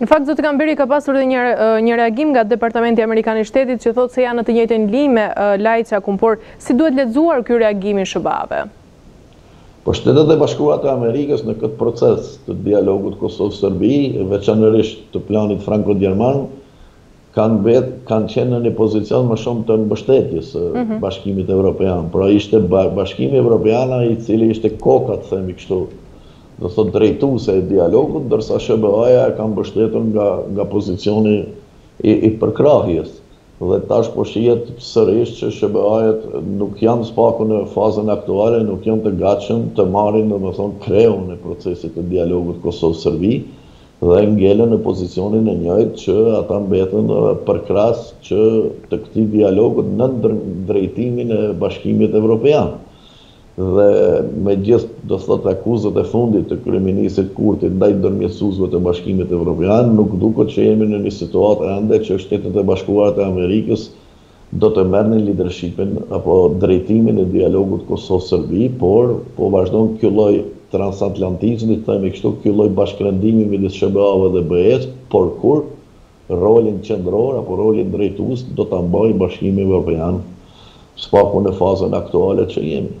Në fakt, zoti Kamberi ka pasur dhe një, një reagim nga Departamenti Amerikan i Shtetit që thotë se janë në të njëjtën linjë me Lajçakun, por si duhet lexuar ky reagim i SHBA-ve? Po Shtetet e Bashkuara të Amerikës në këtë proces të dialogut Kosovë-Serbi, veçanërisht të planit franko-gjerman, kanë mbet, kanë qenë në një pozicion më shumë të mbështetjes së mhm. Bashkimit Evropian. Pra ishte Bashkimi Evropian i cili ishte koka, të themi kështu, do të thotë drejtuese e dialogut, ndërsa SHBA-ja e kanë mbështetur nga nga pozicioni i, i përkrahjes. Dhe tash po shihet sërish që SHBA-jet nuk janë së paku në fazën aktuale, nuk janë të gatshëm të marrin, domethënë, kreun e procesit të dialogut Kosovë-Serbi, dhe ngelen në pozicionin e njëjtë që ata mbeten përkrahës që të këtij dialogu nën drejtimin e Bashkimit Evropian. Dhe megjithë, do të thotë, akuzat e fundit të kryeministrit Kurti ndaj ndërmjetësuesve të Bashkimit Evropian, nuk duket që jemi në një situatë ende që Shtetet e Bashkuara të Amerikës Do të merrnin lidershipin apo drejtimin e dialogut Kosovë-Serbi, por po vazhdon ky lloj transatlantizmi, themi kështu, ky lloj bashkërendimi midis SHBA-ve dhe BE-së, por kur rolin qendror apo rolin drejtues do ta mbajë Bashkimi Evropian, së paku në fazën aktuale që jemi.